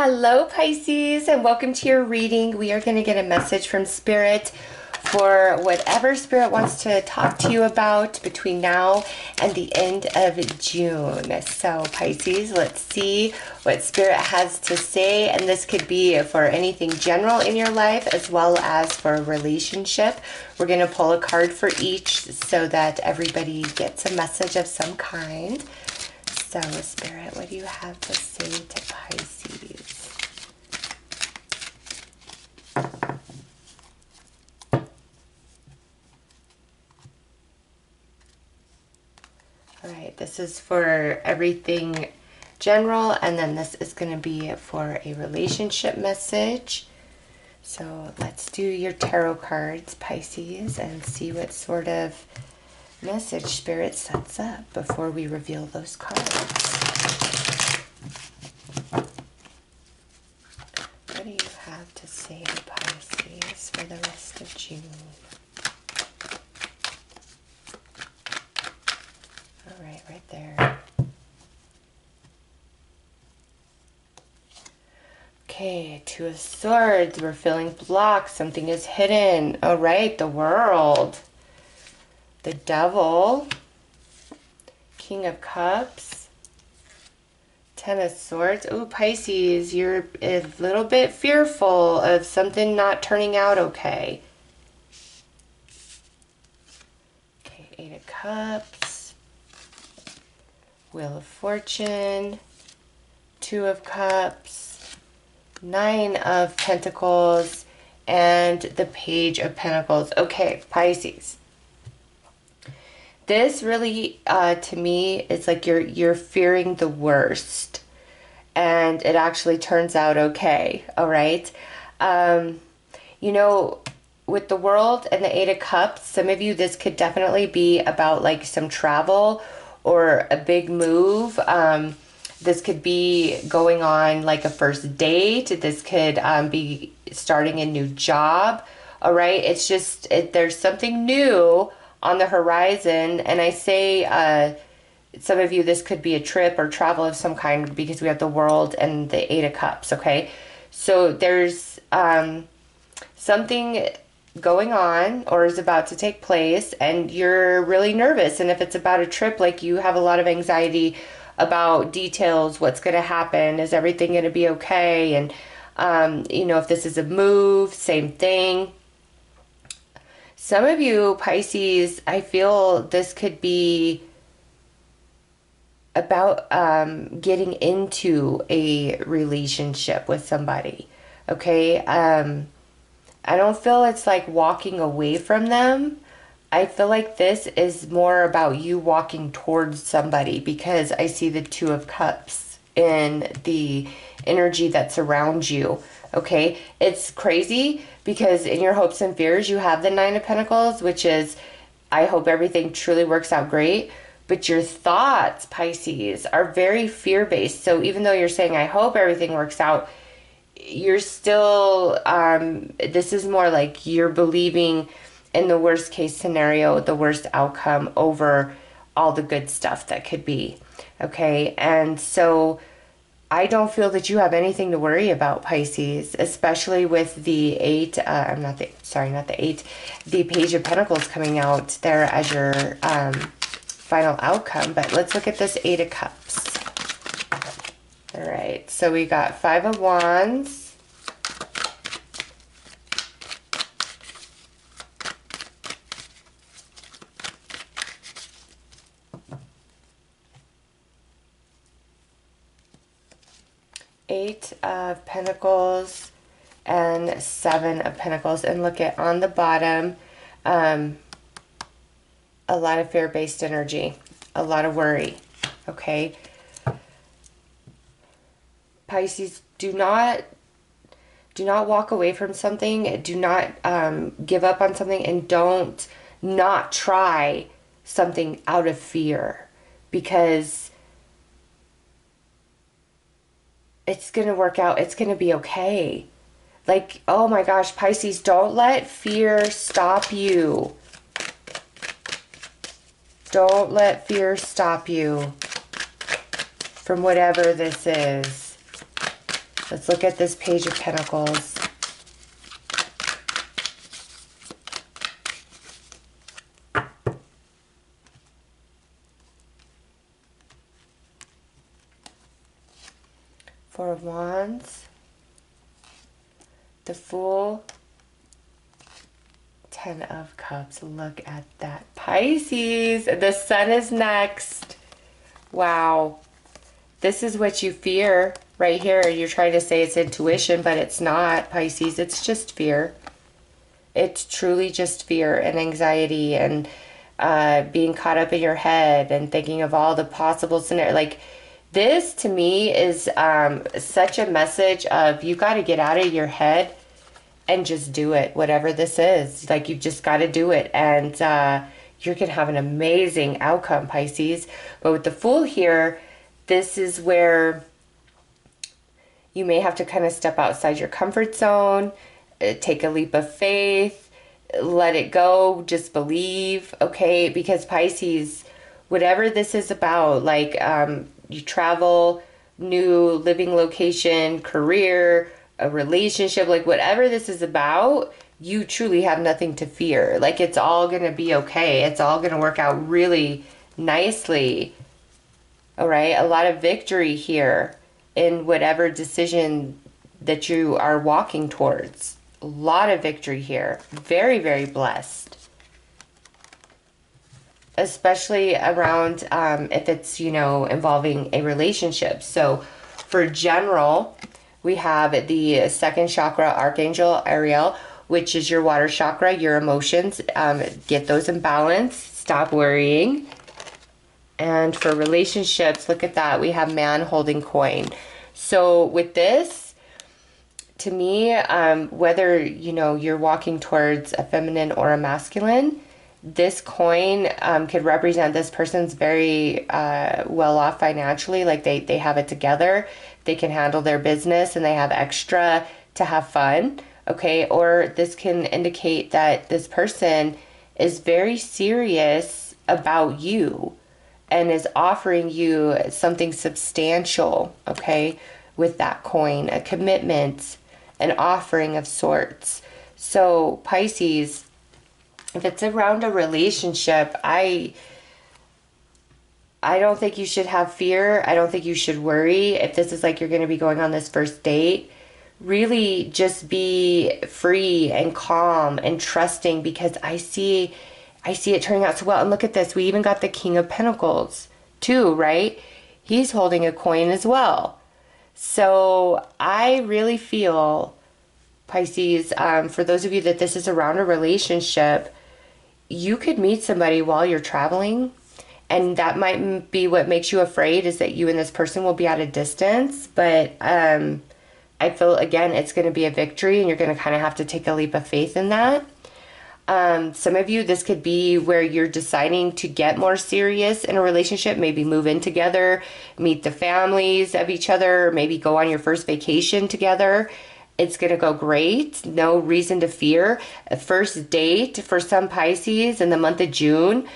Hello, Pisces, and welcome to your reading. We are going to get a message from Spirit for whatever Spirit wants to talk to you about between now and the end of June. So, Pisces, let's see what Spirit has to say. And this could be for anything general in your life as well as for a relationship. We're going to pull a card for each so that everybody gets a message of some kind. So, Spirit, what do you have to say to Pisces? All right, this is for everything general, and then this is going to be for a relationship message. So let's do your tarot cards, Pisces, and see what sort of message Spirit sets up before we reveal those cards. What do you have to say to Pisces for the rest of June? All right, right there. Okay, Two of Swords. We're feeling blocked. Something is hidden. All right, the world the Devil, King of Cups, Ten of Swords. Oh, Pisces, you're a little bit fearful of something not turning out okay. Okay, Eight of Cups, Wheel of Fortune, Two of Cups, Nine of Pentacles, and the Page of Pentacles. Okay, Pisces. This really uh, to me it's like you're you're fearing the worst. And it actually turns out okay all right? Um, you know with the world and the eight of cups some of you this could definitely be about like some travel or a big move. Um, this could be going on like a first date this could um, be starting a new job all right it's just it, there's something new on the horizon. And I say, uh, some of you, this could be a trip or travel of some kind because we have the world and the Eight of Cups, okay? So there's um, something going on or is about to take place and you're really nervous. And if it's about a trip, like you have a lot of anxiety about details, what's going to happen, is everything going to be okay? And, um, you know, if this is a move, same thing. Some of you, Pisces, I feel this could be about um, getting into a relationship with somebody. Okay. Um, I don't feel it's like walking away from them. I feel like this is more about you walking towards somebody because I see the Two of Cups in the energy that's around you. Okay. It's crazy because in your hopes and fears, you have the Nine of Pentacles, which is, I hope everything truly works out great. But your thoughts, Pisces, are very fear based. So even though you're saying, I hope everything works out, you're still, um, this is more like you're believing in the worst case scenario, the worst outcome over all the good stuff that could be. Okay. And so, I don't feel that you have anything to worry about, Pisces, especially with the eight. Uh, I'm not the sorry, not the eight. The Page of Pentacles coming out there as your um, final outcome. But let's look at this Eight of Cups. All right, so we got Five of Wands. Eight of Pentacles and Seven of Pentacles. And look at on the bottom, um, a lot of fear-based energy, a lot of worry, okay? Pisces, do not do not walk away from something. Do not um, give up on something and don't not try something out of fear because it's going to work out. It's going to be okay. Like, oh my gosh, Pisces, don't let fear stop you. Don't let fear stop you from whatever this is. Let's look at this Page of Pentacles. Four of Wands, Fool, Ten of Cups. Look at that. Pisces, the Sun is next. Wow. This is what you fear right here. You're trying to say it's intuition, but it's not, Pisces. It's just fear. It's truly just fear and anxiety and uh, being caught up in your head and thinking of all the possible scenarios. Like, this to me is um, such a message of you got to get out of your head and just do it, whatever this is. Like, you've just got to do it. And uh, you're going to have an amazing outcome, Pisces. But with the Fool here, this is where you may have to kind of step outside your comfort zone, uh, take a leap of faith, let it go, just believe, okay? Because Pisces, whatever this is about, like um, you travel, new living location, career, a relationship, like whatever this is about, you truly have nothing to fear. Like it's all going to be okay. It's all going to work out really nicely. All right, a lot of victory here in whatever decision that you are walking towards. A lot of victory here. Very, very blessed especially around um, if it's you know involving a relationship so for general we have the second chakra archangel ariel which is your water chakra your emotions. Um, get those in balance. Stop worrying. And for relationships look at that. We have man holding coin. So with this to me um, whether you know you're walking towards a feminine or a masculine this coin um, could represent this person's very uh, well off financially like they, they have it together they can handle their business and they have extra to have fun okay? Or this can indicate that this person is very serious about you and is offering you something substantial okay with that coin a commitment an offering of sorts. So pisces if it's around a relationship, I I don't think you should have fear. I don't think you should worry if this is like you're going to be going on this first date. Really just be free and calm and trusting because I see I see it turning out so well. And look at this. We even got the King of Pentacles too, right? He's holding a coin as well. So I really feel Pisces, um, for those of you that this is around a relationship, you could meet somebody while you're traveling and that might be what makes you afraid is that you and this person will be at a distance but um, i feel again it's going to be a victory and you're going to kind of have to take a leap of faith in that um, some of you this could be where you're deciding to get more serious in a relationship maybe move in together meet the families of each other maybe go on your first vacation together it's going to go great. No reason to fear. A first date for some Pisces in the month of June.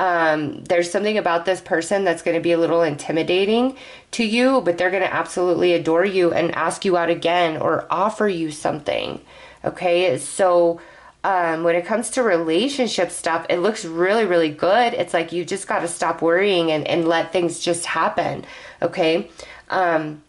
Um, there's something about this person that's going to be a little intimidating to you, but they're going to absolutely adore you and ask you out again or offer you something. Okay, so um, when it comes to relationship stuff, it looks really, really good. It's like you just got to stop worrying and, and let things just happen. Okay, um,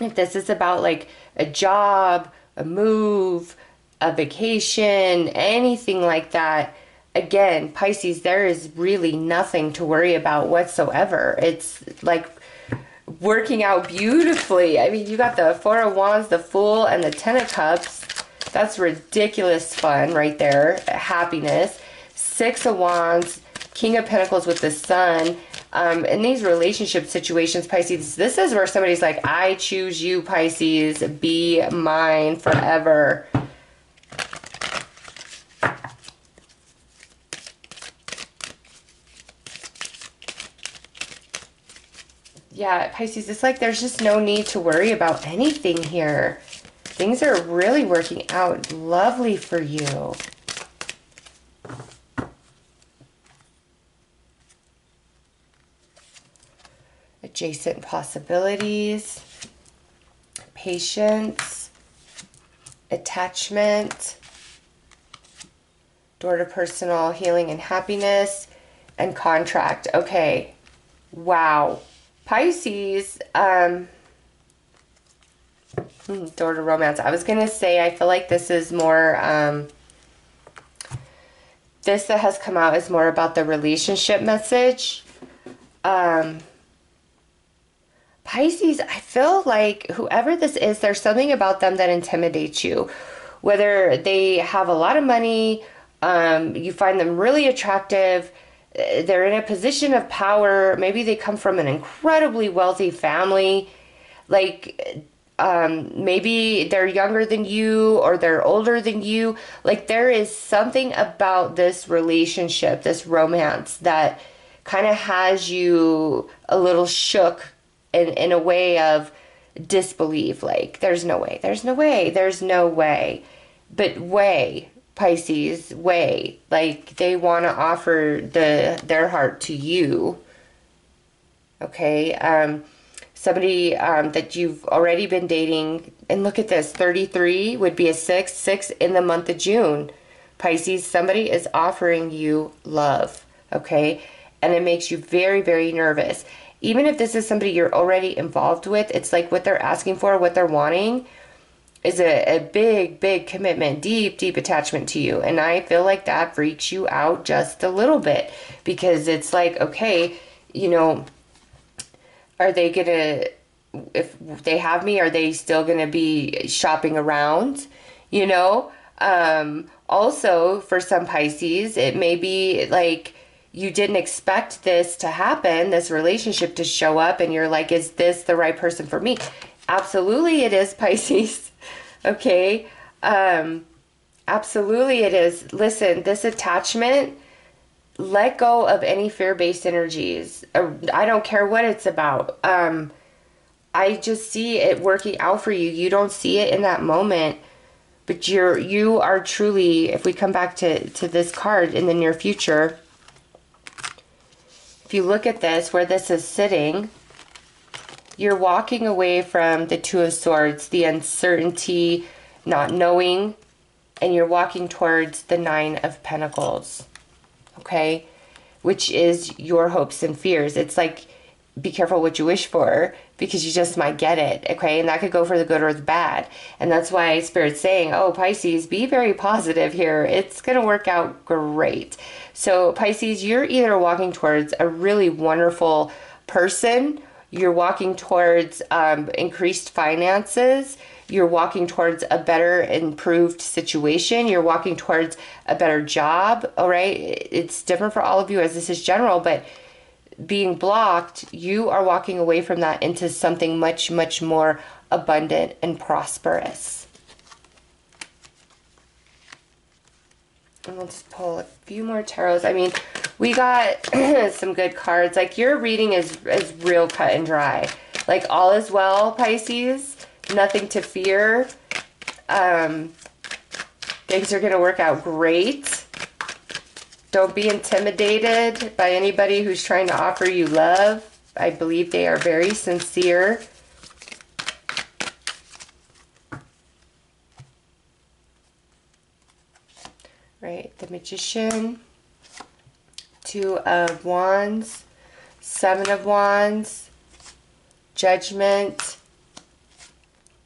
if this is about like a job, a move, a vacation, anything like that, again, Pisces, there is really nothing to worry about whatsoever. It's like working out beautifully. I mean, you got the Four of Wands, the Fool, and the Ten of Cups. That's ridiculous fun right there. Happiness. Six of Wands, King of Pentacles with the Sun. Um, in these relationship situations, Pisces, this is where somebody's like, I choose you, Pisces, be mine forever. Yeah, Pisces, it's like there's just no need to worry about anything here. Things are really working out lovely for you. adjacent possibilities, patience, attachment, door to personal healing and happiness, and contract. Okay. Wow. Pisces, um, hmm, door to romance. I was going to say, I feel like this is more, um, this that has come out is more about the relationship message. Um, Pisces, I feel like whoever this is, there's something about them that intimidates you. Whether they have a lot of money, um, you find them really attractive, they're in a position of power, maybe they come from an incredibly wealthy family, like um, maybe they're younger than you or they're older than you. Like there is something about this relationship, this romance that kind of has you a little shook in, in a way of disbelief. Like there's no way, there's no way, there's no way. But way, Pisces, way. Like they want to offer the their heart to you. Okay? Um somebody um, that you've already been dating. And look at this 33 would be a six, six in the month of June. Pisces, somebody is offering you love, okay? And it makes you very, very nervous. Even if this is somebody you're already involved with, it's like what they're asking for, what they're wanting is a, a big, big commitment, deep, deep attachment to you. And I feel like that freaks you out just a little bit because it's like, okay, you know, are they gonna if they have me are they still gonna be shopping around? You know? Um also for some pisces it may be like you didn't expect this to happen this relationship to show up and you're like is this the right person for me? Absolutely it is pisces okay um absolutely it is listen this attachment let go of any fear-based energies. Uh, I don't care what it's about. Um, I just see it working out for you. You don't see it in that moment, but you're you are truly. If we come back to to this card in the near future, if you look at this, where this is sitting, you're walking away from the Two of Swords, the uncertainty, not knowing, and you're walking towards the Nine of Pentacles okay? Which is your hopes and fears. It's like, be careful what you wish for because you just might get it, okay? And that could go for the good or the bad. And that's why Spirit's saying, oh, Pisces, be very positive here. It's going to work out great. So, Pisces, you're either walking towards a really wonderful person, you're walking towards um, increased finances, you're walking towards a better improved situation you're walking towards a better job all right? It's different for all of you as this is general but being blocked you are walking away from that into something much much more abundant and prosperous. And we'll just pull a few more tarots. I mean we got some good cards like your reading is is real cut and dry like all is well pisces nothing to fear. Um, things are going to work out great. Don't be intimidated by anybody who's trying to offer you love. I believe they are very sincere. Right, the Magician, Two of Wands, Seven of Wands, Judgment,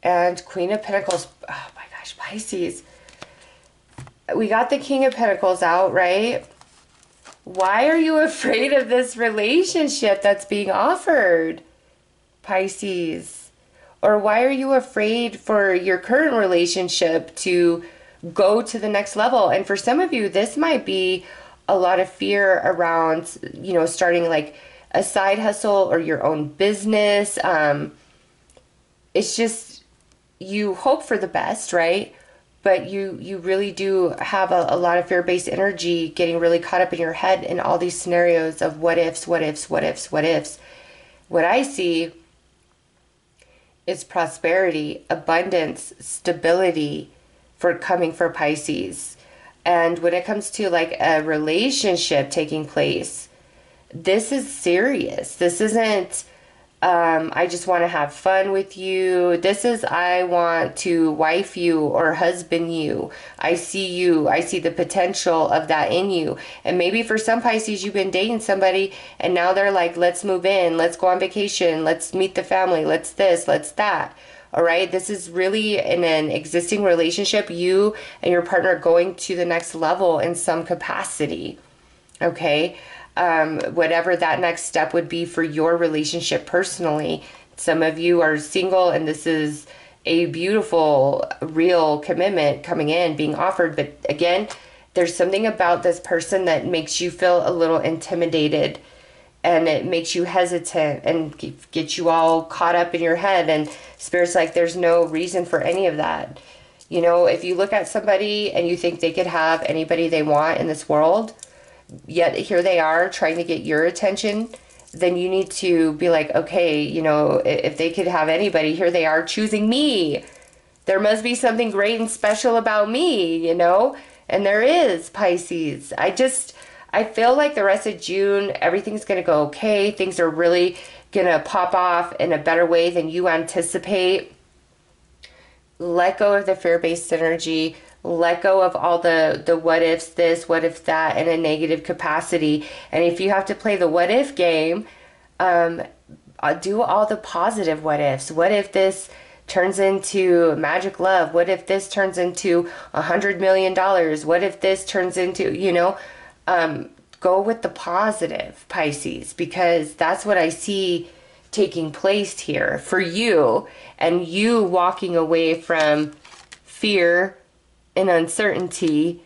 and Queen of Pentacles. Oh my gosh, Pisces. We got the King of Pentacles out, right? Why are you afraid of this relationship that's being offered, Pisces? Or why are you afraid for your current relationship to go to the next level? And for some of you, this might be a lot of fear around, you know, starting like a side hustle or your own business. Um, it's just you hope for the best, right? But you you really do have a, a lot of fear-based energy getting really caught up in your head in all these scenarios of what ifs, what ifs, what ifs, what ifs. What I see is prosperity, abundance, stability for coming for Pisces. And when it comes to like a relationship taking place, this is serious. This isn't um, I just want to have fun with you. This is, I want to wife you or husband you. I see you. I see the potential of that in you. And maybe for some Pisces, you've been dating somebody and now they're like, let's move in, let's go on vacation, let's meet the family, let's this, let's that. All right, this is really in an existing relationship, you and your partner going to the next level in some capacity. Okay um, whatever that next step would be for your relationship personally. Some of you are single, and this is a beautiful, real commitment coming in, being offered. But again, there's something about this person that makes you feel a little intimidated and it makes you hesitant and gets you all caught up in your head. And Spirit's like, there's no reason for any of that. You know, if you look at somebody and you think they could have anybody they want in this world, yet here they are trying to get your attention, then you need to be like, okay, you know, if they could have anybody, here they are choosing me. There must be something great and special about me, you know? And there is, Pisces. I just, I feel like the rest of June, everything's going to go okay. Things are really going to pop off in a better way than you anticipate. Let go of the fear based energy. Let go of all the the what ifs this what if that in a negative capacity. And if you have to play the what if game um, uh, do all the positive what ifs. What if this turns into magic love? What if this turns into a hundred million dollars? What if this turns into you know um, go with the positive pisces because that's what i see taking place here for you and you walking away from fear and uncertainty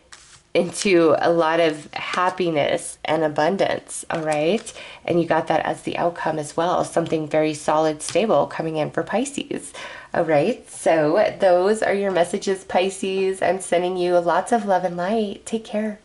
into a lot of happiness and abundance, all right? And you got that as the outcome as well, something very solid, stable coming in for Pisces, all right? So, those are your messages, Pisces. I'm sending you lots of love and light. Take care.